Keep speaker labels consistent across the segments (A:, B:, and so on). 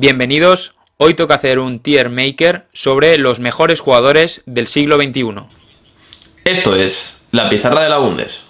A: Bienvenidos, hoy toca hacer un tier maker sobre los mejores jugadores del siglo XXI.
B: Esto es la pizarra de la Bundes.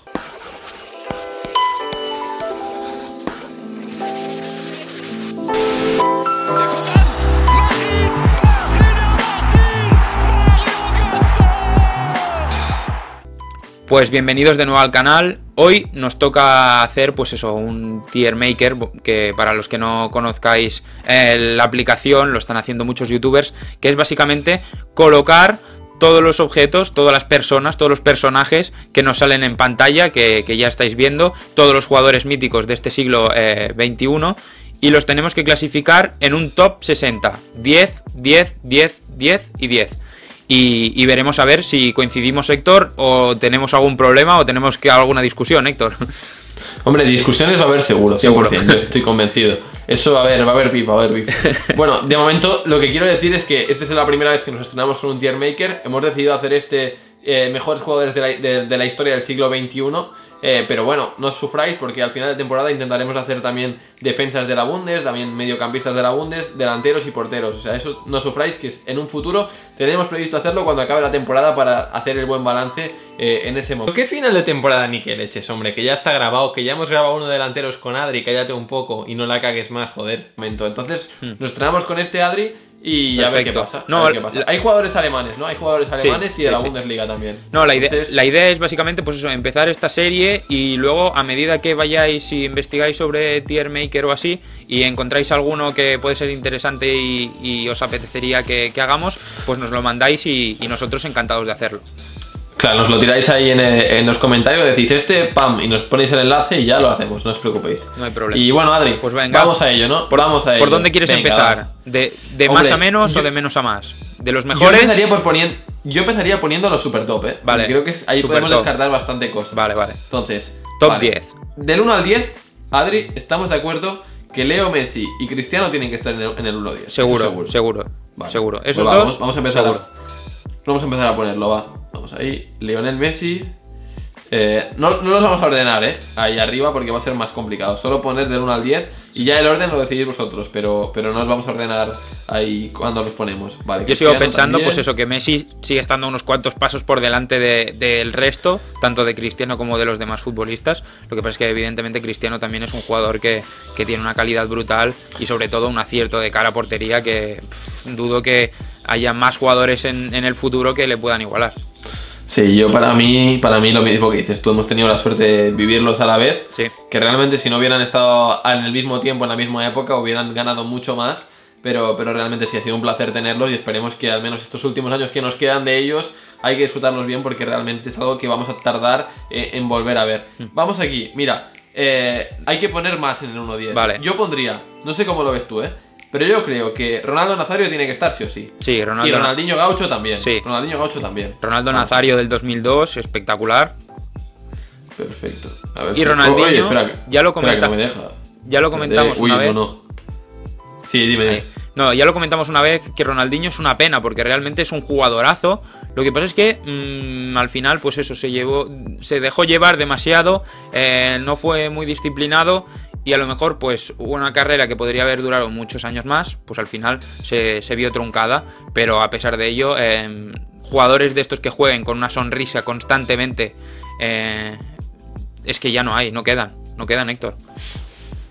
A: Pues bienvenidos de nuevo al canal. Hoy nos toca hacer, pues eso, un tier maker, que para los que no conozcáis eh, la aplicación, lo están haciendo muchos youtubers, que es básicamente colocar todos los objetos, todas las personas, todos los personajes que nos salen en pantalla, que, ya estáis viendo, todos los jugadores míticos de este siglo XXI, eh, y los tenemos que clasificar en un top 60. 10, 10, 10, 10 y 10. Y, veremos a ver si coincidimos, Héctor, o tenemos algún problema o tenemos que alguna discusión, Héctor.
B: Hombre, discusiones va a haber seguro, 100%, seguro. yo estoy convencido. Eso va a haber, va a haber beef, va a haber beef. Bueno, de momento lo que quiero decir es que esta es la primera vez que nos estrenamos con un tier maker. Hemos decidido hacer este eh, mejores jugadores de la, de la historia del siglo XXI eh, pero bueno, no os sufráis porque al final de temporada intentaremos hacer también defensas de la Bundes, también mediocampistas de la Bundes, delanteros y porteros. O sea, eso no sufráis que en un futuro tenemos previsto hacerlo cuando acabe la temporada para hacer el buen balance eh, en ese momento.
C: ¿Qué final de temporada ni que leches, hombre? Que ya está grabado, que ya hemos grabado uno de delanteros con Adri, cállate un poco y no la cagues más, joder.
B: Entonces, hmm. nos traemos con este Adri y ya ver qué pasa. No, Hay jugadores alemanes, ¿no? Hay jugadores alemanes y de la Bundesliga también.
A: No, la idea, la idea es básicamente pues eso, empezar esta serie y luego a medida que vayáis y investigáis sobre Tier Maker o así y encontráis alguno que puede ser interesante y, os apetecería que, hagamos, pues nos lo mandáis y nosotros encantados de hacerlo.
B: Claro, nos lo tiráis ahí eh, en, los comentarios, decís este, pam, y nos ponéis el enlace y ya lo hacemos, no os preocupéis.
A: No hay problema.
B: Y bueno, Adri, pues venga, vamos a ello, ¿no?
A: Por,
B: vamos a ello.
A: ¿Por dónde quieres empezar? ¿De, más a menos o de menos a más? ¿De los mejores?
B: Yo empezaría, por poniendo, yo empezaría poniendo los super top, ¿eh? Vale. creo que ahí podemos descartar bastante cosas.
A: Vale, vale.
B: Entonces,
A: top 10.
B: Del 1 al 10, Adri, estamos de acuerdo que Leo Messi y Cristiano tienen que estar en el, 1 al 10.
A: Seguro, seguro. Seguro. seguro. Esos pues dos.
B: Vamos a empezar. vamos a empezar a ponerlo, va. Vamos ahí, Lionel Messi. Eh, no, no, los vamos a ordenar, ¿eh? Ahí arriba porque va a ser más complicado. Solo poner del 1 al 10 y ya el orden lo decidís vosotros, pero, pero no os vamos a ordenar ahí cuando los ponemos. Vale,
A: Yo sigo pensando, pues eso, que Messi sigue estando unos cuantos pasos por delante del resto, tanto de Cristiano como de los demás futbolistas. Lo que pasa es que evidentemente Cristiano también es un jugador que, tiene una calidad brutal y sobre todo un acierto de cara a portería que dudo que haya más jugadores en el futuro que le puedan igualar.
B: Sí, yo para mí, para mí lo mismo que dices, tú hemos tenido la suerte de vivirlos a la vez, que realmente si no hubieran estado en el mismo tiempo, en la misma época, hubieran ganado mucho más, pero, pero realmente sí ha sido un placer tenerlos y esperemos que al menos estos últimos años que nos quedan de ellos hay que disfrutarlos bien porque realmente es algo que vamos a tardar eh, en volver a ver. Hmm. Vamos aquí, mira, eh, hay que poner más en el 1-10.
A: Vale.
B: Yo pondría, no sé cómo lo ves tú, ¿eh? Pero yo creo que Ronaldo Nazario tiene que estar sí o sí.
A: Sí, Ronaldo.
B: Y Ronaldinho Gaucho también. Sí. Ronaldinho Gaucho también.
A: Ronaldo Nazario del 2002, espectacular.
B: Perfecto.
A: y Ronaldinho, ya lo comentamos. Ya lo comentamos una vez. No,
B: Sí, dime.
A: No, ya lo comentamos una vez que Ronaldinho es una pena porque realmente es un jugadorazo. Lo que pasa es que mm, al final, pues eso, se llevó, se dejó llevar demasiado, eh, no fue muy disciplinado y a lo mejor pues una carrera que podría haber durado muchos años más, pues al final se, vio truncada, pero a pesar de ello, em, jugadores de estos que jueguen con una sonrisa constantemente, eh, es que ya no hay, no quedan, no quedan Héctor.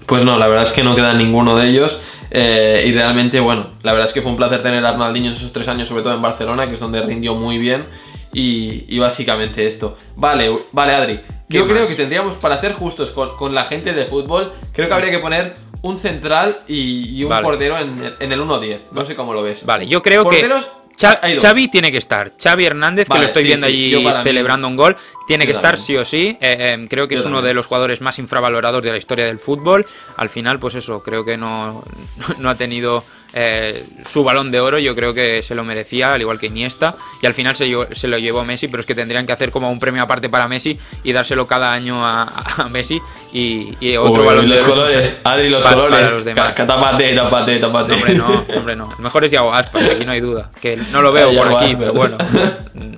B: Pues no, la verdad es que no queda ninguno de ellos. Eh, y realmente, bueno, la verdad es que fue un placer tener a Ronaldinho esos tres años, sobre todo en Barcelona, que es donde rindió muy bien. Y, básicamente esto. Vale, vale, Adri. Yo creo que tendríamos, para ser justos con, la gente de fútbol, creo que habría que poner un central y, un portero en, el 1-10. No sé cómo lo ves.
A: Vale, yo creo Porteros, que. Xavi tiene que estar. Xavi Hernández, que lo estoy viendo allí celebrando un gol, tiene que estar sí o sí. Eh, eh, creo que es uno de los jugadores más infravalorados de la historia del fútbol. Al final, pues eso, creo que no, no ha tenido eh, su balón de oro yo creo que se lo merecía, al igual que Iniesta, y al final se, lo llevó Messi, pero es que tendrían que hacer como un premio aparte para Messi y dárselo cada año a, Messi y, otro balón
B: de
A: oro.
B: colores, Adri, los colores, para los demás. tapate, tapate, tapate.
A: hombre, no, hombre, no. El mejor es Yago Aspas, aquí no hay duda. Que no lo veo por aquí, pero bueno.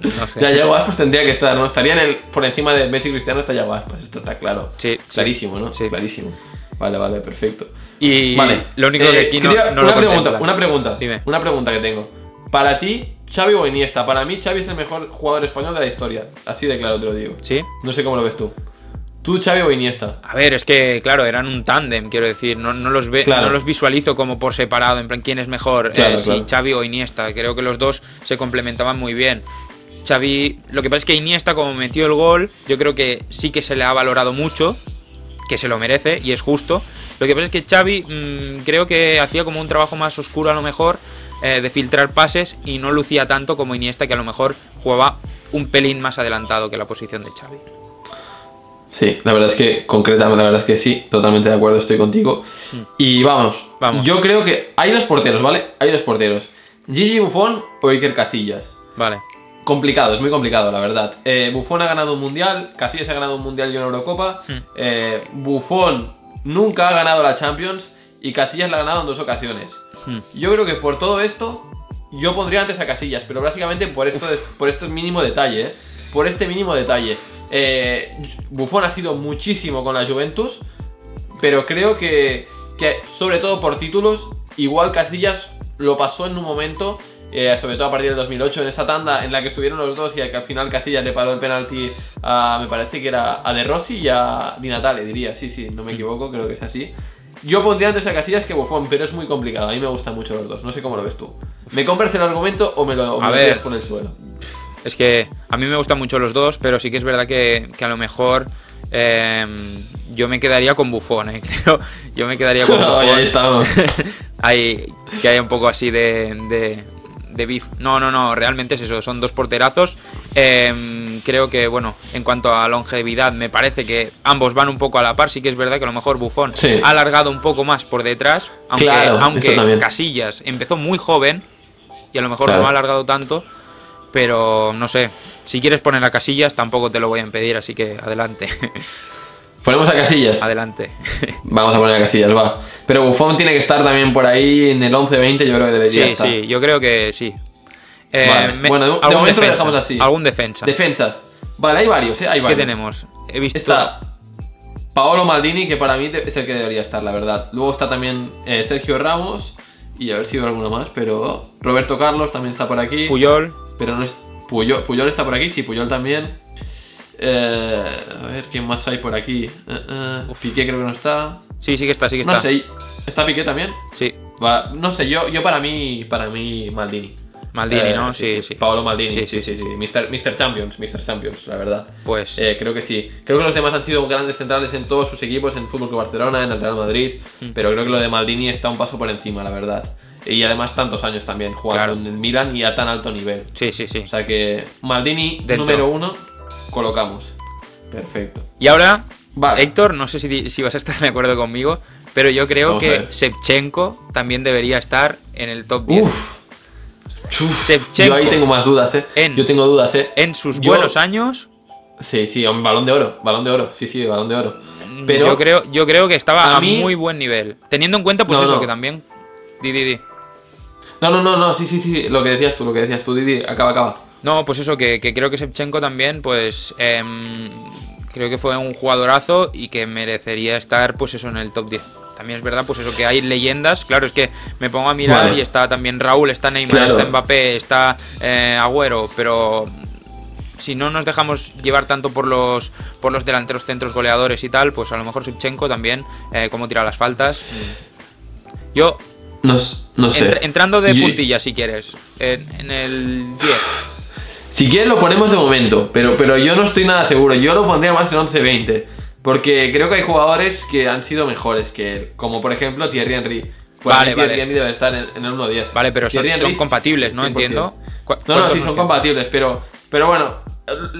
A: No sé.
B: Ya Yago Aspas tendría que estar, ¿no? Estaría en el, por encima de Messi y Cristiano está Yago Aspas, esto está claro.
A: Sí.
B: Clarísimo, ¿no?
A: Sí.
B: Clarísimo. Vale, vale, perfecto.
A: Y
B: Vale.
A: lo único
B: Eh,
A: que aquí no, no
B: una
A: lo
B: pregunta, una pregunta,
A: Dime.
B: una pregunta que tengo. Para ti, Xavi o Iniesta. Para mí, Xavi es el mejor jugador español de la historia. Así de claro te lo digo.
A: ¿Sí?
B: No sé cómo lo ves tú. ¿Tú, Xavi o Iniesta?
A: A ver, es que, claro, eran un tándem, quiero decir. No, no los ve,
B: Claro.
A: no los visualizo como por separado, en plan, quién es mejor,
B: Claro,
A: eh, si
B: claro.
A: Xavi o Iniesta. Creo que los dos se complementaban muy bien. Xavi, lo que pasa es que Iniesta, como metió el gol, yo creo que sí que se le ha valorado mucho, que se lo merece y es justo. Lo que pasa es que Xavi mm, creo que hacía como un trabajo más oscuro a lo mejor, eh, de filtrar pases y no lucía tanto como Iniesta, que a lo mejor jugaba un pelín más adelantado que la posición de Xavi.
B: Sí, la verdad es que, concretamente, la verdad es que sí, totalmente de acuerdo, estoy contigo. Y vamos.
A: Vamos.
B: yo creo que hay dos porteros, ¿vale? Hay dos porteros. Gigi Buffon o Iker Casillas.
A: Vale.
B: Complicado, es muy complicado, la verdad. Eh, Buffon ha ganado un mundial, Casillas ha ganado un mundial y una Eurocopa.
A: Hmm.
B: Eh, Buffon nunca ha ganado la Champions y Casillas la ha ganado en dos ocasiones.
A: Hmm.
B: Yo creo que por todo esto, yo pondría antes a Casillas, pero básicamente por esto, por este mínimo detalle, ¿eh? Por este mínimo detalle. Eh, Buffon ha sido muchísimo con la Juventus, pero creo que, que sobre todo por títulos, igual Casillas lo pasó en un momento, eh, sobre todo a partir del 2008, en esa tanda en la que estuvieron los dos y que al final Casillas le paró el penalti a, me parece que era a De Rossi y a Di Natale, diría, sí, sí, no me equivoco, creo que es así. Yo pondría antes a Casillas que Buffon, pero es muy complicado, a mí me gustan mucho los dos, no sé cómo lo ves tú. ¿Me compras el argumento o me lo, o
A: A ver.
B: por el suelo?
A: Es que a mí me gustan mucho los dos, pero sí que es verdad que, que a lo mejor eh, yo me quedaría con Bufón, eh, creo. Yo me quedaría con Bufón.
B: ahí estamos.
A: hay, que haya un poco así de, de, de beef. No, no, no, realmente es eso, son dos porterazos. Eh, creo que, bueno, en cuanto a longevidad, me parece que ambos van un poco a la par. Sí que es verdad que a lo mejor Bufón
B: Sí.
A: ha alargado un poco más por detrás, aunque,
B: Claro.
A: Casillas empezó muy joven y a lo mejor
B: Claro.
A: no ha alargado tanto. Pero no sé, si quieres poner a Casillas tampoco te lo voy a impedir, así que adelante.
B: Ponemos a Casillas.
A: adelante.
B: Vamos a poner a Casillas, va. Pero Buffon tiene que estar también por ahí en el 11-20, yo creo que debería
A: sí,
B: estar.
A: sí, yo creo que sí. Eh,
B: Vale,
A: me-
B: bueno, de- de momento lo dejamos así.
A: Algún defensa.
B: Defensas. Vale, hay varios, ¿eh? Hay
A: ¿Qué
B: varios.
A: tenemos? He visto.
B: Está Paolo Maldini, que para mí es el que debería estar, la verdad. Luego está también eh, Sergio Ramos. Y a ver si veo alguno más, pero Roberto Carlos también está por aquí.
A: Puyol.
B: Pero no es. Puyol, Puyol está por aquí, sí, Puyol también. Eh, a ver, ¿quién más hay por aquí? Eh, eh, Piqué creo que no está.
A: Sí, sí que está, sí que
B: No
A: está.
B: sé, ¿está Piqué también?
A: Sí.
B: Va, no sé, yo, yo para mí, para mí Maldini.
A: Maldini,
B: Eh,
A: ¿no? Sí, sí.
B: Paolo Maldini,
A: Sí,
B: sí,
A: sí,
B: sí, sí. Mr. Mr. Champions, Mr. Champions, la verdad.
A: Pues
B: Eh, creo que sí. Creo que los demás han sido grandes centrales en todos sus equipos, en Fútbol Club Barcelona, en el Real Madrid,
A: Mm.
B: pero creo que lo de Maldini está un paso por encima, la verdad. Y además tantos años también jugando
A: Claro.
B: en el Milan y a tan alto nivel.
A: sí, sí, sí.
B: O sea que Maldini
A: Dentro.
B: número uno colocamos. Perfecto.
A: Y ahora,
B: Vale.
A: Héctor, no sé si, si vas a estar de acuerdo conmigo, pero yo creo
B: Vamos
A: que. Shevchenko también debería estar en el top 10.
B: Uf. Uf.
A: Shevchenko.
B: Yo ahí tengo más dudas, eh.
A: En-
B: Yo tengo dudas, eh.
A: En sus
B: Yo-
A: buenos años,
B: Sí, sí, un balón de oro, balón de oro, sí, sí, balón de oro. Pero
A: yo, creo, yo creo que estaba
B: a
A: a,
B: mí-
A: muy buen nivel. Teniendo en cuenta, pues
B: No,
A: eso,
B: no.
A: que también. Di, di, di.
B: No, no, no, no, sí, sí, sí, lo que decías tú, lo que decías tú, Didi, acaba, acaba.
A: No, pues eso, que, que creo que Shevchenko también, pues. em, creo que fue un jugadorazo y que merecería estar, pues eso, en el top 10. También es verdad, pues eso, que hay leyendas. Claro, es que me pongo a mirar y está también Raúl, está Neymar,
B: Claro.
A: está Mbappé, está eh, Agüero, pero. Si no nos dejamos llevar tanto por los por los delanteros centros goleadores y tal, pues a lo mejor Shevchenko también, eh, cómo tira las faltas. Yo,
B: No, sé.
A: entr- entrando de puntilla si quieres, en, en el 10.
B: Si quieres lo ponemos de momento, pero, pero yo no estoy nada seguro. Yo lo pondría más en 11-20. Porque creo que hay jugadores que han sido mejores que él. Como por ejemplo Thierry Henry. Para
A: Vale,
B: Thierry
A: vale.
B: Henry debe estar en, en el 1-10.
A: Vale, pero son, son compatibles, ¿no?
B: 100%.
A: Entiendo. ¿Cu-
B: No, no, sí, son compatibles, pero, pero bueno,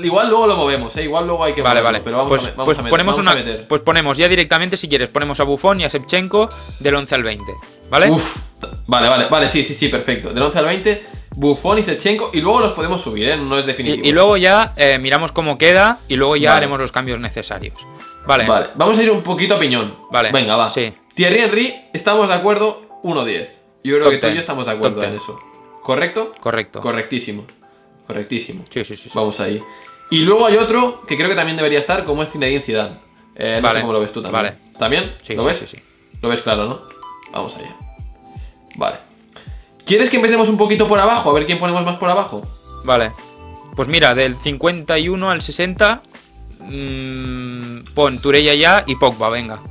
B: igual luego lo movemos, ¿eh? igual luego hay que
A: Vale,
B: moverlo,
A: vale.
B: Pero vamos
A: pues
B: a, vamos
A: pues
B: a meter,
A: ponemos
B: vamos
A: una, pues ponemos ya directamente, si quieres, ponemos a Buffon y a Shevchenko del 11 al 20. ¿Vale?
B: Uf, vale, vale, vale, sí, sí, sí, perfecto. Del 11 al 20, Buffon y Sechenko, y luego los podemos subir, ¿eh? No es definitivo.
A: y, y luego ya eh, miramos cómo queda y luego ya
B: Vale.
A: haremos los cambios necesarios. Vale.
B: Vale, vamos a ir un poquito a piñón.
A: Vale,
B: Venga, va.
A: sí.
B: Thierry Henry, estamos de acuerdo, 1-10. Yo creo
A: Top
B: que tú y
A: 10,
B: yo estamos de acuerdo en
A: 10.
B: eso. ¿Correcto?
A: Correcto.
B: Correctísimo. Correctísimo.
A: Sí, sí, sí. sí.
B: Vamos ahí. Y luego hay otro que creo que también debería estar, como es Zinedine Zidane. Eh, no
A: Vale,
B: sé cómo lo ves tú también.
A: vale.
B: ¿También?
A: Sí,
B: ¿Lo
A: sí,
B: ves?
A: sí, sí.
B: Lo ves claro, ¿no? Vamos allá. Vale. ¿Quieres que empecemos un poquito por abajo? A ver quién ponemos más por abajo.
A: Vale. Pues mira, del 51 al 60, mmm, pon Turella ya y Pogba, venga.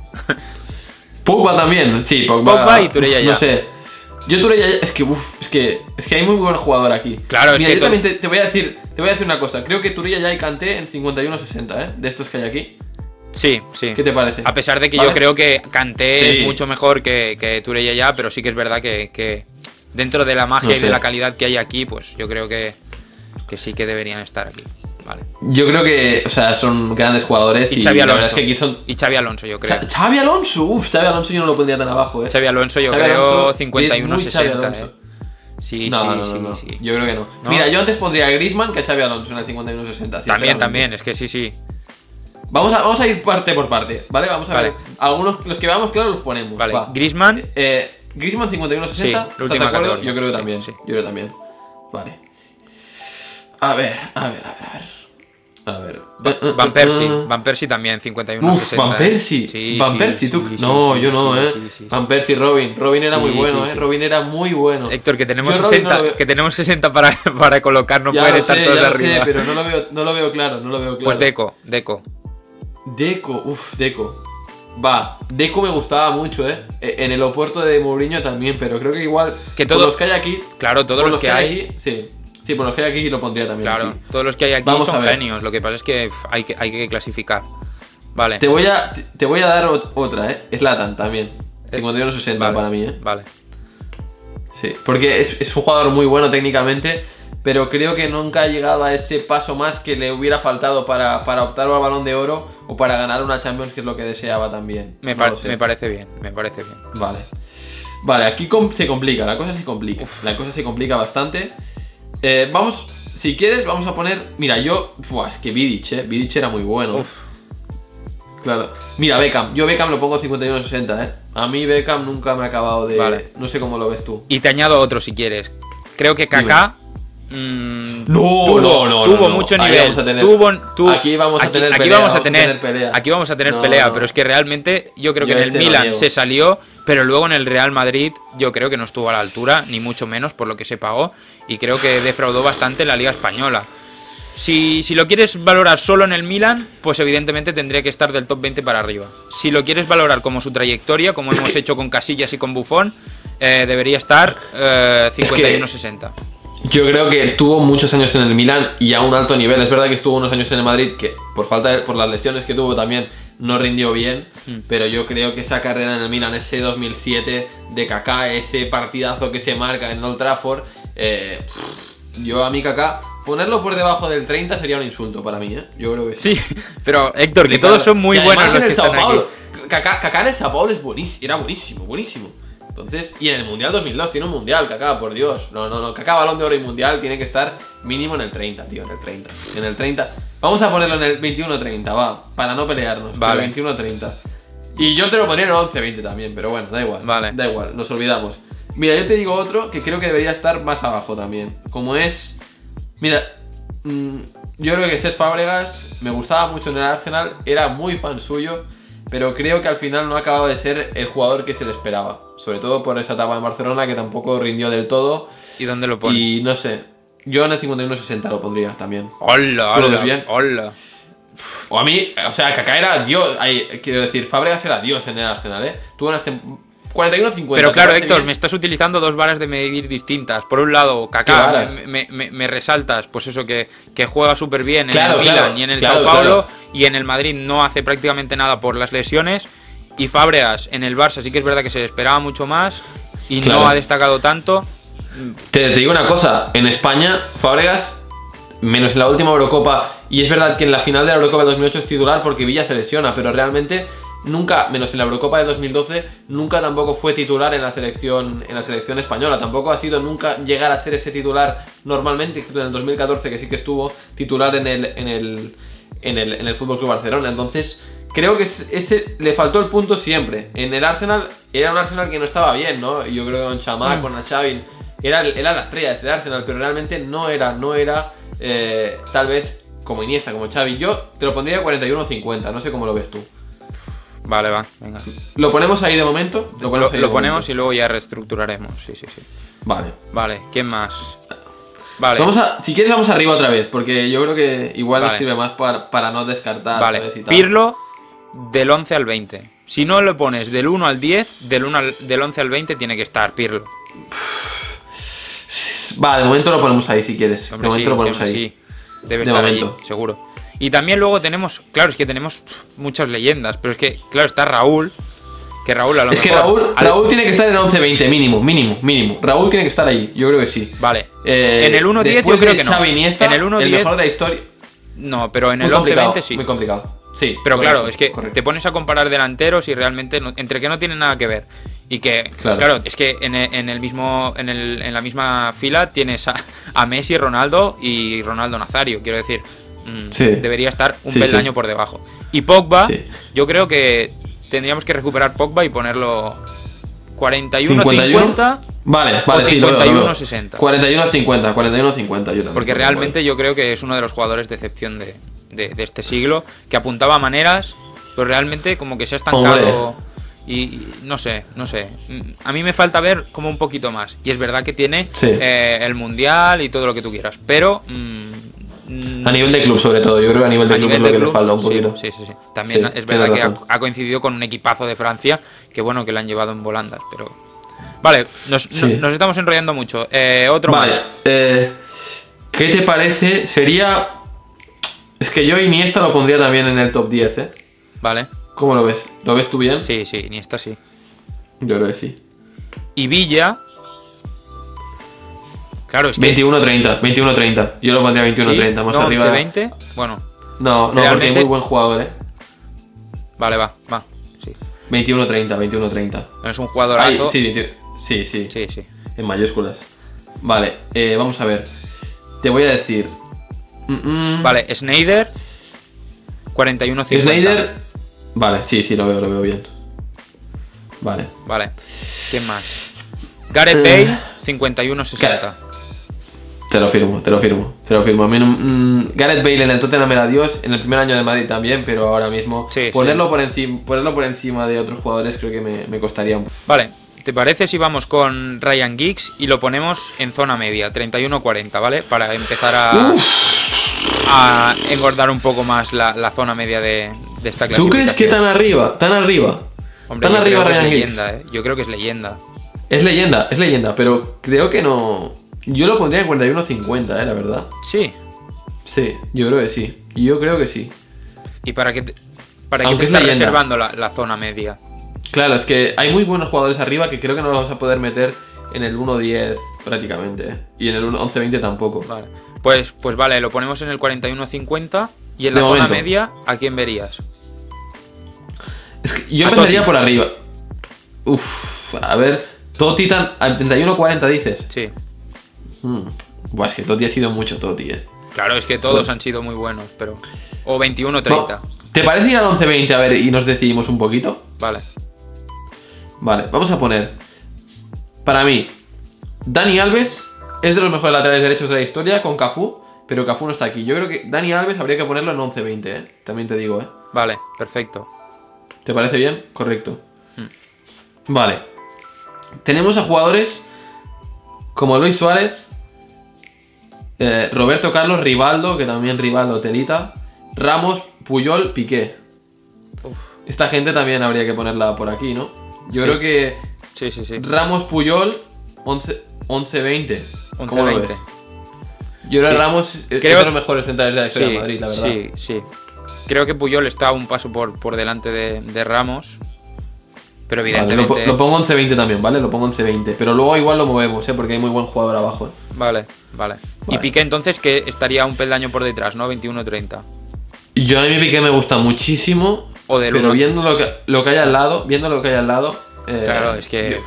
B: Pogba también, sí, Pogba.
A: Pogba y Turella ya.
B: No sé. Yo Turella ya, es que, uff, es que, es que hay muy buen jugador aquí.
A: Claro, es
B: Mira,
A: que
B: yo también te, te voy a decir, te voy a decir una cosa. Creo que Turella ya y Kanté en 51-60, ¿eh? De estos que hay aquí.
A: Sí, sí.
B: ¿Qué te parece?
A: A pesar de que
B: ¿Vale?
A: yo creo que Kanté
B: Sí.
A: es mucho mejor que, que Turella ya, pero sí que es verdad que, que dentro de la magia
B: No
A: y de la calidad que hay aquí, pues yo creo que, que sí que deberían estar aquí. Vale.
B: Yo creo que, o sea, son grandes jugadores y,
A: Y Xavi
B: la
A: Alonso.
B: verdad es que aquí son...
A: Y Xavi Alonso, yo creo.
B: Xa- Xavi Alonso, uff, Xavi Alonso yo no lo pondría tan abajo, ¿eh?
A: Xavi Alonso, yo
B: Xavi
A: creo
B: Alonso es
A: 51
B: muy Xavi
A: 60,
B: Alonso.
A: eh. Sí,
B: no,
A: sí,
B: no, no,
A: sí,
B: no.
A: sí.
B: Yo creo que no. Mira, yo antes pondría a Griezmann que a Xavi Alonso en el 51-60.
A: También, también, es que sí, sí.
B: Vamos a, vamos a ir parte por parte, ¿vale? Vamos a
A: Vale.
B: ver. Algunos, los que veamos claro los ponemos.
A: Vale,
B: va.
A: Griezmann,
B: Eh, Griezmann 51-60.
A: Sí,
B: ¿Estás
A: última
B: de acuerdo? Yo creo que también.
A: sí.
B: Yo creo que también. Vale. A ver, a ver, a ver, a ver. A ver.
A: Van Persie,
B: Uh,
A: Van Persie también, 51
B: Uf,
A: 60.
B: Van Persie.
A: Sí,
B: Van
A: sí,
B: Persie, tú.
A: sí,
B: no, yo no, eh. Van Persie, Robin. Robin era muy bueno, eh. Robin era muy bueno.
A: Héctor, que tenemos
B: Yo Robin no
A: 60,
B: lo veo-
A: que tenemos 60 para, para colocar, no pueden estar todos
B: ya lo
A: arriba.
B: sé, pero no lo veo, no lo veo claro, no lo veo claro.
A: Pues Deco, Deco.
B: Deco, uff, Deco. Va, Deco me gustaba mucho, eh. E- En el Oporto de Mourinho también, pero creo que igual.
A: Que
B: por
A: todo-
B: los que hay aquí.
A: Claro, todos
B: por
A: los que hay,
B: aquí, sí. Sí, por los que hay aquí lo pondría también.
A: claro,
B: aquí.
A: todos los que hay aquí
B: Vamos
A: son genios. Lo que pasa es que hay que, hay que clasificar. Vale.
B: Te voy a, te- voy a dar ot- otra, eh. Slatan también.
A: Eh,
B: 51-60
A: vale,
B: para mí, eh.
A: Vale.
B: Sí, porque es, es un jugador muy bueno técnicamente, pero creo que nunca ha llegado a ese paso más que le hubiera faltado para, para optar al balón de oro o para ganar una Champions, que es lo que deseaba también.
A: Me, par- me parece bien, me parece bien.
B: Vale. Vale, aquí com- se complica, la cosa se complica. La cosa se complica bastante. Eh, vamos, si quieres, vamos a poner. Mira, yo. Buah, es que Vidic, eh. Vidic era muy bueno.
A: Uf.
B: Claro. Mira, Beckham. Yo Beckham lo pongo 51-60, eh. A mí Beckham nunca me ha acabado de.
A: Vale.
B: No sé cómo lo ves tú.
A: Y te añado otro si quieres. Creo que Kaká. mm,
B: No,
A: tuvo,
B: no, no,
A: tuvo
B: no,
A: mucho nivel.
B: vamos a tener-
A: tuvo, tu-
B: aquí vamos a
A: aquí-
B: tener
A: aquí
B: pelea,
A: vamos a
B: vamos a
A: tener,
B: tener pelea.
A: Aquí vamos a tener
B: No,
A: pelea,
B: no.
A: pero es que realmente yo creo que en el
B: este
A: Milan se salió, pero luego en el Real Madrid yo creo que no estuvo a la altura, ni mucho menos por lo que se pagó, y creo que defraudó bastante la Liga Española. Si, si lo quieres valorar solo en el Milan, pues evidentemente tendría que estar del top 20 para arriba. Si lo quieres valorar como su trayectoria, como hemos hecho con Casillas y con Buffon, eh, debería estar eh,
B: Es que-
A: 51-60.
B: Yo creo que tuvo muchos años en el Milan y a un alto nivel. Es verdad que estuvo unos años en el Madrid que por falta de- por las lesiones que tuvo también no rindió bien,
A: Mm.
B: pero yo creo que esa carrera en el Milan, ese 2007 de Kaká, ese partidazo que se marca en Old Trafford, eh, yo a mi Kaká ponerlo por debajo del 30 sería un insulto para mí, ¿eh? Yo creo que sí.
A: Sí, pero Héctor, que todos
B: claro,
A: son muy buenos los
B: en
A: que
B: el Sao
A: están aquí.
B: Paulo. Kaká, Kaká en el Sao Paulo es buenísimo, era buenísimo, buenísimo. Entonces, y en el Mundial 2002 tiene un Mundial, Kaká, por Dios. No, no, no, Kaká Balón de Oro y Mundial tiene que estar mínimo en el 30, tío, en el 30. En el 30. Vamos a ponerlo en el 21-30, va, para no pelearnos.
A: Vale.
B: 21-30. Y yo te lo pondría en el 11-20 también, pero bueno, da igual.
A: Vale.
B: Da igual, nos olvidamos. Mira, yo te digo otro que creo que debería estar más abajo también. Como es. Mira, mm, yo creo que Cesc Fábregas me gustaba mucho en el Arsenal, era muy fan suyo, pero creo que al final no ha acabado de ser el jugador que se le esperaba. Sobre todo por esa etapa en Barcelona que tampoco rindió del todo.
A: ¿Y dónde lo pones?
B: Y no sé, yo en el 51-60 lo pondría también.
A: Hola,
B: ¿Tú lo ves
A: hola,
B: bien?
A: hola.
B: O a mí, o sea, Kaká era Dios. ay, quiero decir, Fábregas era Dios en el Arsenal, ¿eh? Tuvo unas tem- 41-50.
A: Pero
B: ¿te
A: claro, Héctor,
B: bien?
A: me estás utilizando dos varas de medir distintas. Por un lado,
B: ¿Qué
A: Kaká, me, me- me- resaltas, pues eso, que, que juega súper bien en
B: Claro,
A: el Milan
B: claro,
A: y en el
B: claro,
A: Sao Paulo, y en el Madrid no hace prácticamente nada por las lesiones. Y Fábregas en el Barça sí que es verdad que se le esperaba mucho más y
B: Claro.
A: no ha destacado tanto.
B: Te, te digo una cosa, en España, Fábregas, menos en la última Eurocopa, y es verdad que en la final de la Eurocopa del 2008 es titular porque Villa se lesiona, pero realmente nunca, menos en la Eurocopa del 2012, nunca tampoco fue titular en la selección en la selección española, tampoco ha sido nunca llegar a ser ese titular normalmente, excepto en el 2014 que sí que estuvo titular en el en el en el, en el Fútbol Club Barcelona, entonces creo que es- ese le faltó el punto siempre. En el Arsenal era un Arsenal que no estaba bien, ¿no? Yo creo que con Chamac, con Xavi era, era la estrella de ese Arsenal, pero realmente no era, no era eh, tal vez como Iniesta, como Xavi. Yo te lo pondría 41-50, no sé cómo lo ves tú.
A: Vale, va, venga.
B: ¿Lo ponemos ahí de momento?
A: Lo,
B: ponemos, ahí de
A: lo ponemos
B: momento.
A: y luego ya reestructuraremos. Sí, sí, sí.
B: Vale.
A: Vale, ¿quién más? Vale,
B: Vamos a, si quieres vamos arriba otra vez, porque yo creo que igual nos
A: Vale.
B: sirve más para, para no descartar.
A: vale.
B: ¿sabes? Y tal.
A: Pirlo del 11 al 20. Si no lo pones del 1 al 10, del, 1 al- del 11 al 20 tiene que estar Pirlo.
B: Va, de momento lo ponemos ahí si quieres.
A: Hombre,
B: de momento
A: sí,
B: lo ponemos ahí.
A: sí. Debe
B: De
A: estar
B: momento.
A: ahí, seguro. Y también luego tenemos, claro, es que tenemos muchas leyendas, pero es que, claro, está Raúl, que Raúl a lo
B: Es que
A: mejor...
B: Raúl,
A: al-
B: Raúl tiene que estar en 11-20, mínimo, mínimo, mínimo. Raúl tiene que estar ahí, yo creo que sí.
A: Vale.
B: Eh,
A: en el 1-10 yo creo que no.
B: Iniesta,
A: en el 1-10
B: mejor de la historia.
A: no, pero en
B: Muy
A: el
B: complicado,
A: 11-20 sí.
B: Muy complicado. Sí.
A: Pero
B: correcto,
A: claro, es que
B: correcto.
A: te pones a comparar delanteros y realmente no- entre que no tienen nada que ver y que
B: Claro.
A: claro, es que en el, en el mismo en, el- en la misma fila tienes a, a Messi, Ronaldo y Ronaldo Nazario, quiero decir, mm,
B: Sí.
A: debería estar un
B: Sí,
A: peldaño
B: sí.
A: por debajo. Y Pogba, yo creo que tendríamos que recuperar Pogba y ponerlo 41
B: 51.
A: 50
B: Vale, vale,
A: o
B: sí, lo veo, lo veo.
A: 51, 60.
B: 41-50, 41-50, yo también.
A: Porque realmente yo creo que es uno de los jugadores de excepción de, de- de este siglo, que apuntaba maneras, pero realmente como que se ha estancado. Y, y no sé, no sé. A mí me falta ver como un poquito más. Y es verdad que tiene
B: Sí.
A: eh, el mundial y todo lo que tú quieras. Pero. mm,
B: A nivel de club, sobre todo. Yo creo que a nivel de
A: a
B: club
A: nivel
B: es lo
A: de
B: que le falta un
A: sí,
B: poquito.
A: Sí, sí, sí. También
B: Sí,
A: es verdad que ha, coincidido con un equipazo de Francia, que bueno, que le han llevado en volandas, pero. Vale, nos, estamos enrollando mucho. Eh, otro
B: Vale,
A: más.
B: eh, ¿qué te parece? Sería. Es que yo Iniesta lo pondría también en el top 10, ¿eh?
A: Vale.
B: ¿Cómo lo ves? ¿Lo ves tú bien?
A: Sí, sí, ni esta sí.
B: Yo creo que sí.
A: Y Villa. Claro, es que.
B: 21-30, 21-30. Yo lo pondría 21-30,
A: sí,
B: más
A: no,
B: arriba.
A: 11-20. Bueno,
B: No, no, porque
A: Realmente-
B: muy buen jugador, ¿eh?
A: vale, va, va. Sí.
B: 21-30, 21-30.
A: Es un
B: Ay,
A: jugadorazo.
B: sí, 20 sí, sí,
A: sí, sí.
B: En mayúsculas. Vale, eh, vamos a ver. Te voy a decir. Mm, mm.
A: Vale, Snyder. 41-50.
B: Snyder. Vale, sí, sí, lo veo, lo veo bien. Vale.
A: Vale. ¿Quién más? Gareth
B: Eh,
A: Bale, 51-60.
B: Te lo firmo, te lo firmo, te lo firmo. A mí mm, Gareth Bale en el Tottenham era Dios, en el primer año de Madrid también, pero ahora mismo
A: Sí,
B: ponerlo,
A: sí.
B: Por encima, ponerlo por encima de otros jugadores creo que me, me costaría un
A: Vale, ¿te parece si vamos con Ryan Giggs y lo ponemos en zona media, 31-40, ¿vale? Para empezar a, a engordar un poco más la, la zona media de, de esta
B: ¿Tú
A: clasificación.
B: crees que tan arriba, tan arriba?
A: Hombre,
B: tan arriba Ryan
A: es
B: Giggs?
A: leyenda, ¿eh? Yo creo que es leyenda.
B: Es leyenda, es leyenda, pero creo que no. Yo lo pondría en 41-50, eh, la verdad.
A: Sí.
B: Sí, yo creo que sí. Yo creo que sí.
A: ¿Y para qué te, para qué te
B: es
A: estás
B: leyenda.
A: reservando la, la zona media?
B: Claro, es que hay muy buenos jugadores arriba que creo que no los vamos a poder meter en el 1-10 prácticamente. Y en el 11-20 tampoco.
A: Vale. Pues, pues vale, lo ponemos en el 41-50 y en
B: De
A: la zona
B: momento.
A: media, ¿a quién verías?
B: Es que yo empezaría por arriba. Uf, a ver. Totti tan, al 31-40 dices.
A: Sí.
B: Hmm. Buah, es que Totti ha sido mucho Totti, eh.
A: Claro, es que todos
B: Pues-
A: han sido muy buenos, pero... O 21-30.
B: No, ¿Te parece ir al 11-20 a ver y nos decidimos un poquito?
A: Vale.
B: Vale, vamos a poner. Para mí, Dani Alves es de los mejores laterales derechos de la historia con Cafú, pero Cafú no está aquí. Yo creo que Dani Alves habría que ponerlo en 11-20, ¿eh? También te digo, ¿eh?
A: Vale, perfecto.
B: ¿Te parece bien? Correcto.
A: Hmm.
B: Vale. Tenemos a jugadores como Luis Suárez, eh, Roberto Carlos, Rivaldo, que también Rivaldo telita, Ramos, Puyol, Piqué.
A: Uf.
B: Esta gente también habría que ponerla por aquí, ¿no? Yo
A: Sí.
B: creo que
A: Sí, sí, sí.
B: Ramos, Puyol, 11 11-20. ¿Cómo lo
A: 11-20.
B: ves? Yo creo que
A: Sí.
B: Ramos es
A: Creo-
B: uno de los mejores centrales de la historia
A: Sí,
B: de Madrid, la verdad.
A: sí, sí. Creo que Puyol está un paso por, por delante de, de Ramos. Pero
B: Vale, lo,
A: evidentemente...
B: lo pongo 11-20 también, ¿vale? Lo pongo 11-20. Pero luego igual lo movemos, ¿eh? Porque hay muy buen jugador abajo. ¿eh?
A: Vale, vale. Y
B: Vale.
A: Piqué entonces que estaría un peldaño por detrás, ¿no? 21-30.
B: Y Yo a mí Piqué me gusta muchísimo.
A: O del
B: pero
A: uno.
B: viendo lo que, lo que hay al lado, viendo lo que hay al lado. eh,
A: Claro, es que-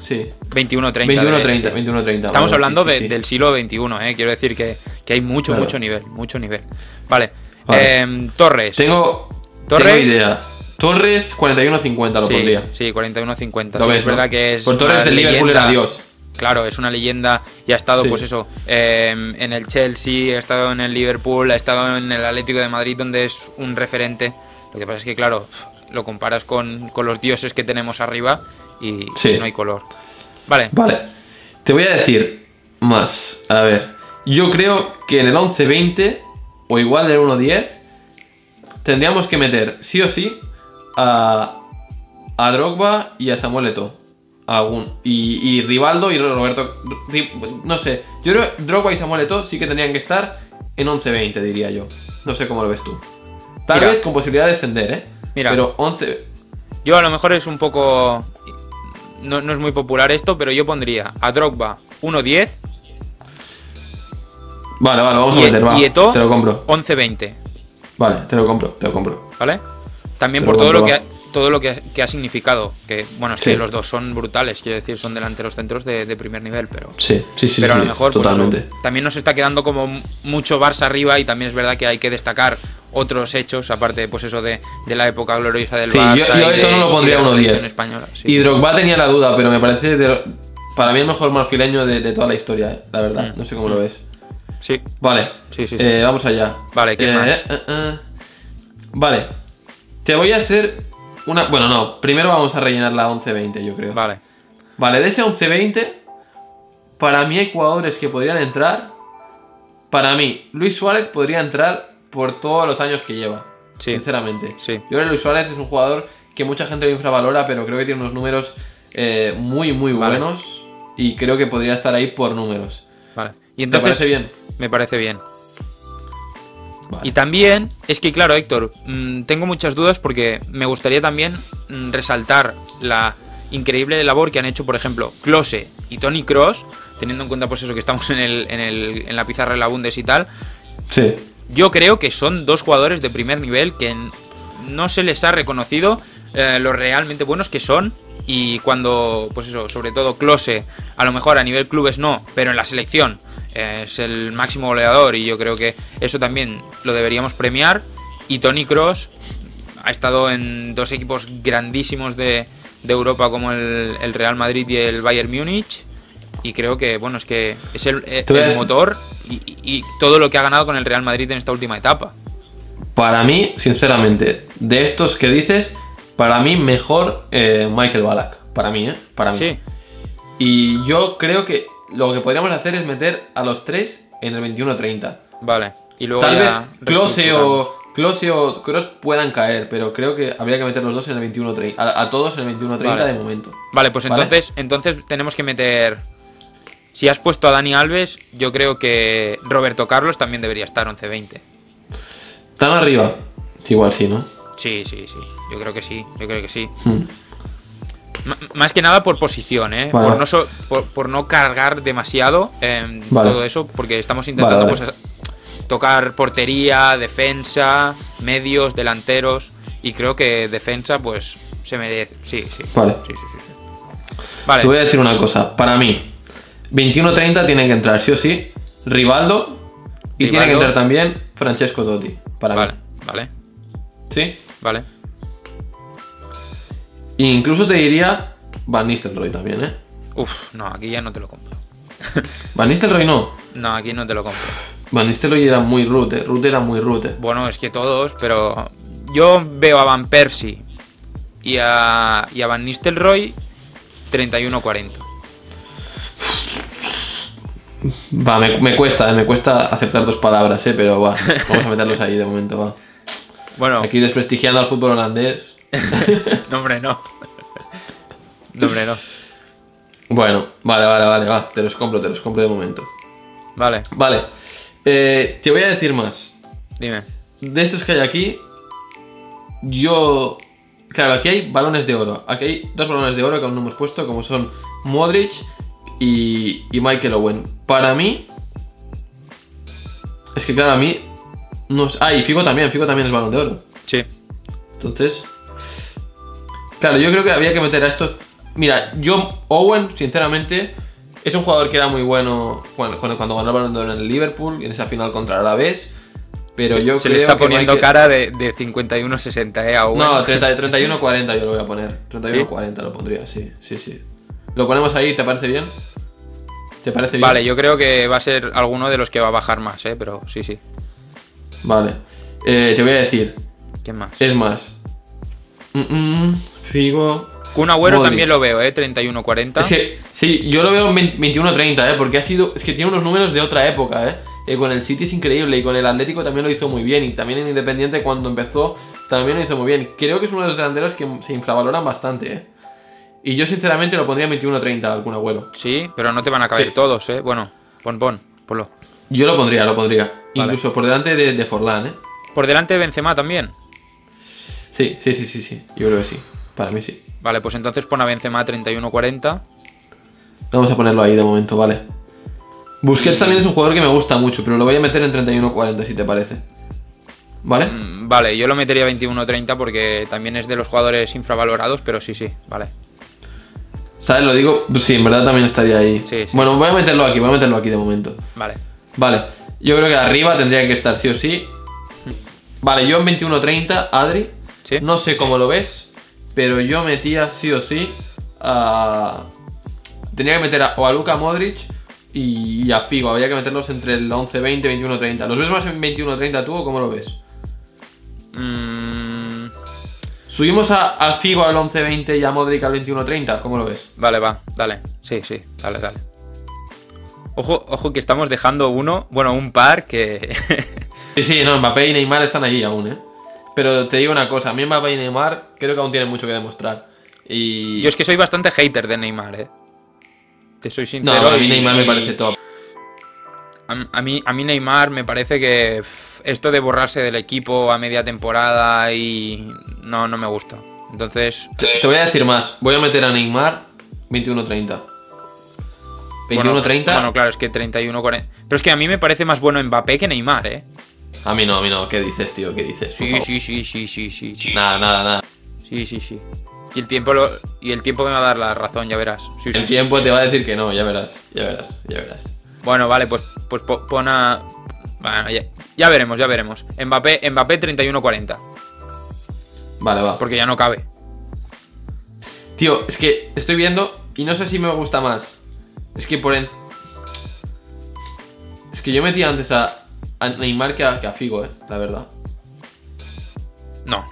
B: sí.
A: 21-30.
B: 21-30,
A: de- sí.
B: 21-30.
A: Estamos hablando
B: sí,
A: de-
B: sí,
A: del siglo XXI, ¿eh? Quiero decir que, que hay mucho,
B: Claro.
A: mucho nivel, mucho nivel. Vale.
B: Vale.
A: Em, Torres.
B: Tengo,
A: Torres.
B: tengo idea. Torres 41-50 lo
A: sí,
B: pondría.
A: Sí, 41-50.
B: Lo
A: Sí, es verdad
B: ¿no?
A: que es.
B: Por Torres del Liverpool era Dios.
A: Claro, es una leyenda y ha estado,
B: Sí.
A: pues eso, em, en el Chelsea, ha estado en el Liverpool, ha estado en el Atlético de Madrid, donde es un referente. Lo que pasa es que, claro, lo comparas con, con los dioses que tenemos arriba y,
B: Sí.
A: y no hay color. Vale,
B: Vale. Te voy a decir más. A ver. Yo creo que en el 11-20, o igual en el 1-10, tendríamos que meter, sí o sí, a, a Drogba y a Samuel Eto'o. Algún. Y, y Rivaldo y Roberto. Ri- No sé. Yo creo que Drogba y Samuel Eto'o sí que tendrían que estar en 11-20, diría yo. No sé cómo lo ves tú. Tal
A: Mira.
B: vez con posibilidad de descender, ¿eh?
A: Mira.
B: Pero 11.
A: yo a lo mejor es un poco... No, no es muy popular esto, pero yo pondría a Drogba 1-10
B: Vale, vale, vamos a meter, va.
A: y
B: Te lo compro.
A: 11-20.
B: Vale, te lo compro, te lo compro.
A: ¿Vale? También por todo lo que ha, todo lo que ha, que ha significado. Que, bueno,
B: Sí.
A: que los dos son brutales, quiero decir, son delanteros centros de, de primer nivel, pero.
B: Sí, sí, sí.
A: pero a
B: sí,
A: lo mejor pues,
B: Totalmente.
A: también nos está quedando como mucho Barça arriba y también es verdad que hay que destacar otros hechos, aparte pues eso de, de la época gloriosa del
B: Sí, yo-
A: Barça.
B: yo
A: y
B: esto
A: de-
B: no lo pondría 1-10.
A: selección española. sí.
B: Y Drogba tenía la duda, pero me parece de para mí el mejor marfileño de, toda la historia, eh, la verdad.
A: Mm.
B: No sé cómo lo ves.
A: Sí,
B: Vale.
A: Sí, sí, sí.
B: Eh, vamos allá.
A: Vale, ¿quién
B: Eh,
A: más?
B: eh. Vale. Te voy a hacer una... Bueno, no. Primero vamos a rellenar la 11-20, yo creo.
A: vale.
B: Vale, de ese 11-20, para mí hay jugadores que podrían entrar. Para mí, Luis Suárez podría entrar por todos los años que lleva.
A: Sí.
B: Sinceramente.
A: Sí.
B: Yo creo que Luis Suárez es un jugador que mucha gente lo infravalora, pero creo que tiene unos números eh, muy, muy
A: Vale.
B: buenos. Y creo que podría estar ahí por números.
A: Vale. Y
B: ¿Te
A: entonces,
B: parece bien?
A: Me parece bien.
B: Vale.
A: Y también, es que claro, Héctor, mm, tengo muchas dudas porque me gustaría también mm, resaltar la increíble labor que han hecho, por ejemplo, Klose y Tony Cross, teniendo en cuenta pues eso que estamos en, el, en, el- en la pizarra de la Bundes y tal.
B: Sí.
A: Yo creo que son dos jugadores de primer nivel que no se les ha reconocido eh, lo realmente buenos que son. Y cuando, pues eso, sobre todo Klose, a lo mejor a nivel clubes no, pero en la selección es el máximo goleador y yo creo que eso también lo deberíamos premiar. Y Tony Cross ha estado en dos equipos grandísimos de, de Europa como el, el Real Madrid y el Bayern Múnich. Y creo que, bueno, es que es el, eh, el motor y, todo lo que ha ganado con el Real Madrid en esta última etapa.
B: Para mí, sinceramente, de estos que dices, para mí mejor eh, Michael Ballack. Para mí, ¿eh? Para mí.
A: Sí,
B: Y yo creo que lo que podríamos hacer es meter a los tres en el 21-30.
A: vale. Y luego
B: Tal vez
A: reestructurando.
B: o, Klose o Cross puedan caer, pero creo que habría que meter los dos en el 21-30. A, a todos en el 21-30
A: Vale.
B: de momento.
A: Vale, pues
B: ¿Vale?
A: entonces, entonces tenemos que meter. Si has puesto a Dani Alves, yo creo que Roberto Carlos también debería estar 11-20.
B: ¿Tan arriba? Igual sí, ¿no?
A: Sí, sí, sí. Yo creo que sí. Yo creo que sí.
B: Hmm.
A: M- más que nada por posición, ¿eh?
B: Vale.
A: Por, no so- por, por no cargar demasiado
B: Vale.
A: todo eso, porque estamos intentando
B: Vale,
A: pues, tocar portería, defensa, medios, delanteros. Y creo que defensa, pues, se merece. Sí, sí.
B: Vale.
A: Sí, sí, sí. Vale.
B: Te voy a decir una cosa. Para mí, 21-30 tiene que entrar, sí o sí, Rivaldo. Y tiene que entrar también Francesco Totti. Para
A: Vale,
B: mí.
A: vale,
B: ¿Sí?
A: vale.
B: E incluso te diría Van Nistelrooy también, ¿eh?
A: Uf, no, aquí ya no te lo compro.
B: Van Nistelrooy no.
A: No, aquí no te lo compro.
B: Van Nistelrooy era muy rute. Rute era muy rute.
A: Bueno, es que todos, pero yo veo a Van Persie y a, y a Van Nistelrooy 31-40.
B: Va, me, me cuesta, eh, me cuesta aceptar dos palabras, eh, pero va, vamos a meterlos ahí de momento, va.
A: Bueno,
B: Aquí desprestigiando al fútbol holandés.
A: no, hombre, no. No, hombre, no.
B: Bueno, vale, vale, vale, va, te los compro, te los compro de momento.
A: Vale,
B: Vale, eh, te voy a decir más.
A: dime.
B: De estos que hay aquí, yo... Claro, aquí hay balones de oro. Aquí hay dos balones de oro que aún no hemos puesto, como son Modric y, y Michael Owen. Para mí... Es que claro, a mí... No, ah, y Figo también, Figo también es balón de oro.
A: Sí,
B: Entonces... Claro, yo creo que había que meter a estos... Mira, yo, Owen, sinceramente, es un jugador que era muy bueno cuando, cuando, ganó el balón de oro en el Liverpool, en esa final contra el Alavés. Pero
A: se,
B: yo
A: se le está poniendo cara de, de 51-60, ¿eh? Aún.
B: No, 30 31-40 yo lo voy a poner. 31-40 lo pondría, sí, sí, sí. ¿Lo ponemos ahí? ¿Te parece bien? ¿Te parece bien?
A: Vale, yo creo que va a ser alguno de los que va a bajar más, ¿eh? Pero sí, sí.
B: Vale. Eh, te voy a decir,
A: ¿Quién más?
B: es más. Mm, mm, Figo.
A: Kun Agüero
B: Modric.
A: también lo veo, ¿eh? 31-40.
B: Es que, sí, yo lo veo en 20 21-30, ¿eh? Porque ha sido. Es que tiene unos números de otra época, ¿eh? Eh, Con el City es increíble y con el Atlético también lo hizo muy bien. Y también en Independiente, cuando empezó, también lo hizo muy bien. Creo que es uno de los delanteros que se infravaloran bastante, ¿eh? Y yo, sinceramente, lo pondría en 21-30 algún abuelo.
A: Sí, pero no te van a caber
B: Sí.
A: todos, ¿eh? Bueno, pon, pon, ponlo.
B: Yo lo pondría, lo pondría.
A: Vale.
B: Incluso por delante de, de Forlán, ¿eh?
A: Por delante de Benzema también.
B: Sí, sí, sí, sí, sí. Yo creo que sí. Para mí sí.
A: Vale, pues entonces pon a Benzema 31-40.
B: Vamos a ponerlo ahí de momento, vale. Busquets también es un jugador que me gusta mucho, pero lo voy a meter en 31-40 si te parece. ¿Vale?
A: Mm, Vale, yo lo metería 21-30 porque también es de los jugadores infravalorados, pero sí, sí, vale.
B: ¿Sabes? Lo digo, pues sí, en verdad también estaría ahí.
A: Sí, sí.
B: Bueno, voy a meterlo aquí, voy a meterlo aquí de momento.
A: Vale.
B: Vale, yo creo que arriba tendría que estar sí o sí. Vale, yo en 21-30, Adri.
A: Sí.
B: No sé cómo lo ves, pero yo metía sí o sí a. Tenía que meter a, o a Luka Modric y, y a Figo. Había que meterlos entre el 11-20, 21-30. ¿Los ves más en 21-30 tú o cómo lo ves?
A: Mm,
B: ¿Subimos a, a Figo al 11-20 y a Modric al 21-30? ¿Cómo lo ves?
A: vale, va, dale. Sí, sí, dale, dale. Ojo, ojo que estamos dejando uno, bueno, un par que...
B: Sí, sí, no, Mbappé y Neymar están allí aún, ¿eh? Pero te digo una cosa, a mí Mbappé y Neymar creo que aún tienen mucho que demostrar. Y...
A: Yo es que soy bastante hater de Neymar, eh. Te soy
B: No,
A: sincero.
B: a mí
A: y-
B: Neymar me parece top.
A: A, a mí, a mí Neymar me parece que esto de borrarse del equipo a media temporada y... No, no me gusta. Entonces...
B: Te, te voy a decir más, voy a meter a Neymar 21-30. 21-30,
A: Bueno, bueno, claro, es que 31 40. Pero es que a mí me parece más bueno Mbappé que Neymar, ¿eh?
B: A mí no, a mí no, ¿qué dices, tío? ¿Qué dices?
A: Sí, sí, sí, sí, sí, sí. Sí,
B: Nada, nada, nada.
A: sí, sí. sí. Y el tiempo lo, y el tiempo me va a dar la razón, ya verás. Sí,
B: El
A: sí.
B: tiempo te va a decir que no, ya verás, ya verás, ya verás.
A: Bueno, vale, pues, pues po- pon a. Bueno, ya, ya veremos, ya veremos. Mbappé, Mbappé 31-40.
B: Vale, va.
A: Porque ya no cabe.
B: Tío, es que estoy viendo y no sé si me gusta más. Es que por en... Es que yo metí antes a, a Neymar que a, que a Figo, eh, la verdad.
A: No.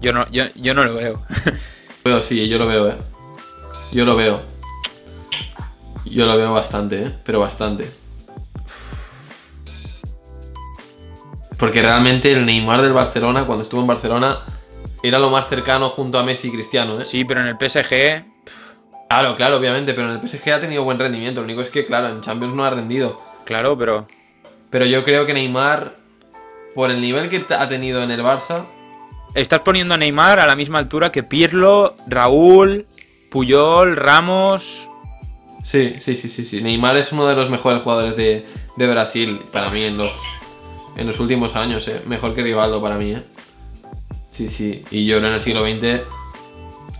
A: Yo no, yo, yo no lo veo.
B: Pero sí, yo lo veo, eh. Yo lo veo. Yo lo veo bastante, eh. Pero bastante. Porque realmente el Neymar del Barcelona, cuando estuvo en Barcelona, era lo más cercano junto a Messi y Cristiano, eh.
A: sí, pero en el PSG.
B: Claro, claro, obviamente, pero en el PSG ha tenido buen rendimiento. Lo único es que, claro, en Champions no ha rendido.
A: Claro, pero.
B: Pero yo creo que Neymar, por el nivel que ha tenido en el Barça,
A: Estás poniendo a Neymar a la misma altura que Pirlo, Raúl, Puyol, Ramos.
B: sí, sí, sí, sí, sí. Neymar es uno de los mejores jugadores de, de Brasil para mí en los, en los últimos años, eh. Mejor que Rivaldo para mí, eh. Sí, sí. Y yo en el siglo XX.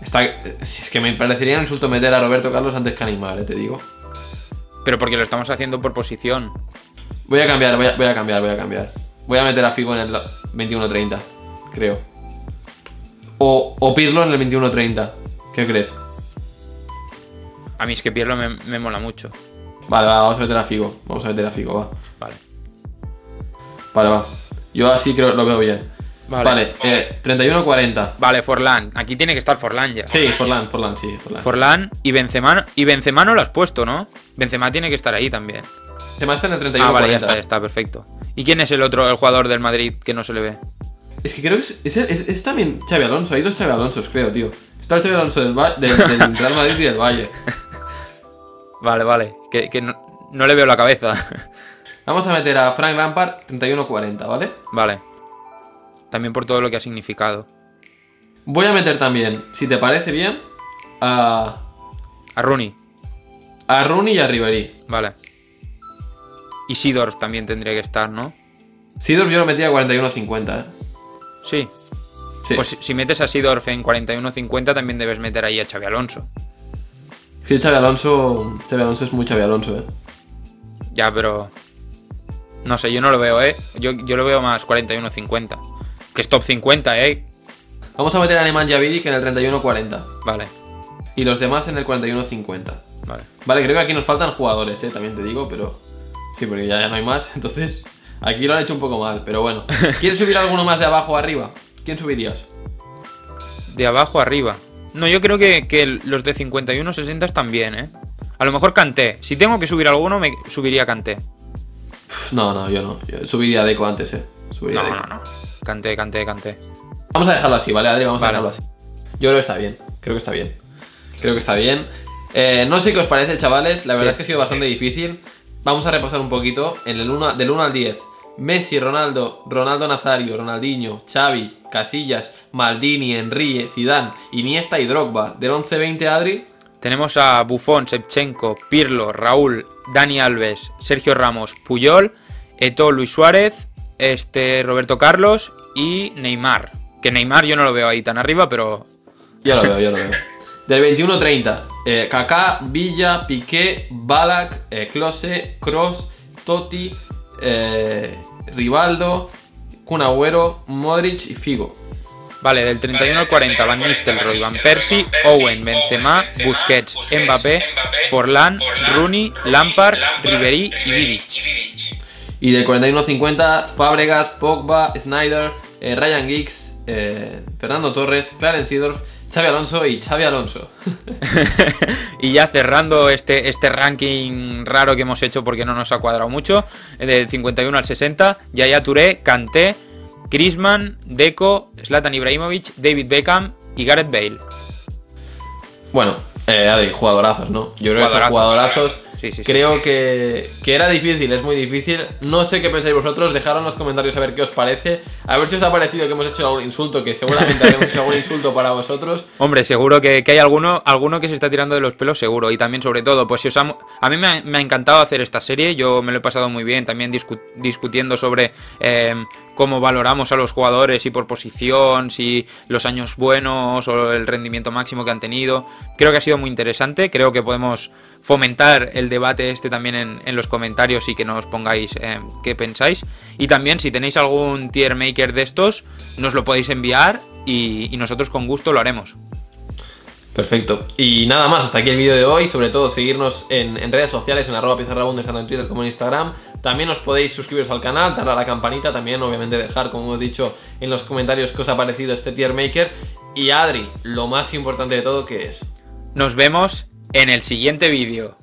B: Está, es que me parecería un insulto meter a Roberto Carlos antes que a Neymar, eh, te digo.
A: Pero porque lo estamos haciendo por posición.
B: Voy a cambiar, voy a, voy a cambiar, voy a cambiar. Voy a meter a Figo en el 21-30, creo. O, o Pirlo en el 21-30. ¿Qué crees?
A: A mí es que Pirlo me, me mola mucho.
B: Vale, va, vamos a meter a Figo. Vamos a meter a Figo, va.
A: Vale.
B: Vale, va. Yo así creo lo veo bien.
A: Vale.
B: Vale, eh, 31-40.
A: Vale, Forlán. Aquí tiene que estar Forlán ya.
B: Sí, Forlán, Forlán, sí, Forlán.
A: Forlán y Benzema. Y Benzema no lo has puesto, ¿no? Benzema tiene que estar ahí también.
B: Se me está en el 31-40.
A: Ah, vale, ya está, ya está, perfecto. ¿Y quién es el otro, el jugador del Madrid que no se le ve?
B: Es que creo que es, es, es- es también Xavi Alonso. Hay dos Xavi Alonsos, creo, tío. Está el Xavi Alonso del, del, del Real Madrid y del Valle.
A: Vale, vale. Que, que no, no le veo la cabeza.
B: Vamos a meter a Frank Lampard 31-40, ¿vale?
A: vale. También por todo lo que ha significado.
B: Voy a meter también, si te parece bien, a,
A: A Rooney.
B: a Rooney y a Ribery.
A: Vale. Y Sidorf también tendría que estar, ¿no?
B: Sidorf yo lo metía a 41-50, ¿eh?
A: Sí.
B: Sí.
A: Pues si- si metes a Sidorf en 41-50, también debes meter ahí a Xavi Alonso.
B: Sí, Xavi Alonso, Xavi Alonso es muy Xavi Alonso, ¿eh?
A: Ya, pero. No sé, yo no lo veo, ¿eh? Yo, yo lo veo más 41-50. Que es top 50, ¿eh?
B: Vamos a meter a Neman Javidic en el 31-40
A: Vale,
B: y los demás en el 41-50.
A: vale.
B: Vale, creo que aquí nos faltan jugadores, ¿eh? También te digo, pero... Sí, porque ya, ya no hay más, entonces... Aquí lo han hecho un poco mal, pero bueno. ¿Quieres subir alguno más de abajo o arriba? ¿Quién subirías?
A: De abajo arriba. No, yo creo que, que los de 51-60 están bien, ¿eh? A lo mejor Canté. Si tengo que subir alguno, me subiría Canté.
B: No, no, yo no. Yo subiría Deco antes, eh. Subiría
A: No,
B: Deco.
A: no, no. Canté, Canté, Canté.
B: Vamos a dejarlo así, ¿vale, Adri? Vamos
A: Vale.
B: a dejarlo así. Yo creo que está bien. Creo que está bien. Creo que está bien. Eh, no sé qué os parece, chavales. La verdad
A: Sí.
B: es que ha sido bastante difícil. Vamos a repasar un poquito. En el 1, del 1 al 10. Messi, Ronaldo, Ronaldo Nazario, Ronaldinho, Xavi, Casillas, Maldini, Enrique, Zidane, Iniesta y Drogba. Del 11-20, Adri.
A: Tenemos a Buffon, Shevchenko, Pirlo, Raúl, Dani Alves, Sergio Ramos, Puyol, Eto, Luis Suárez, este Roberto Carlos y Neymar. Que Neymar yo no lo veo ahí tan arriba, pero
B: Ya lo veo, ya lo veo. Del 21-30, eh, Kaká, Villa, Piqué, Balak, eh, Klose, Cross, Totti, eh, Rivaldo, Kun Agüero, Modric y Figo.
A: Vale, del 31 al 40, Van Nistelrooy, Van Persie, Owen, Benzema, Busquets, Mbappé, Forlán, Rooney, Lampard, Ribery y Vidic.
B: Y del 41-50, Fábregas, Pogba, Snyder, eh, Ryan Giggs, eh, Fernando Torres, Clarence Seedorf, Xavi Alonso y Xavi Alonso.
A: y ya cerrando este, este ranking raro que hemos hecho porque no nos ha cuadrado mucho, eh, del 51 al 60, Yaya Touré, Kanté, Griezmann, Deco, Zlatan Ibrahimovic, David Beckham y Gareth Bale.
B: Bueno, eh, Adri, jugadorazos, ¿no? Yo creo que son
A: Jugadorazos. Sí, sí, sí.
B: creo que, que era difícil, es muy difícil. No sé qué pensáis vosotros, dejadlo en los comentarios a ver qué os parece. A ver si os ha parecido que hemos hecho algún insulto, que seguramente haremos hecho algún insulto para vosotros.
A: Hombre, seguro que, que hay alguno, alguno que se está tirando de los pelos, seguro. Y también, sobre todo, pues si os ha- a mí me ha, me ha encantado hacer esta serie, yo me lo he pasado muy bien, también discu- discutiendo sobre eh, cómo valoramos a los jugadores, si por posición, si los años buenos o el rendimiento máximo que han tenido. Creo que ha sido muy interesante, creo que podemos fomentar el debate este también en, los comentarios y que nos pongáis eh, qué pensáis. Y también si tenéis algún tier maker de estos, nos lo podéis enviar y nosotros con gusto lo haremos.
B: Perfecto. Y nada más, hasta aquí el vídeo de hoy. Sobre todo, seguirnos en, redes sociales, en arroba pizarrabundo, tanto en Twitter como en Instagram. También os podéis suscribiros al canal, darle a la campanita. También, obviamente, dejar, como hemos dicho, en los comentarios qué os ha parecido este tier maker. Y Adri, lo más importante de todo, que es?
A: Nos vemos en el siguiente vídeo.